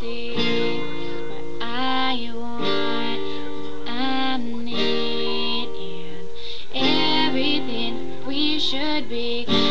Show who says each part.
Speaker 1: see what I want, what I need, and everything we should be.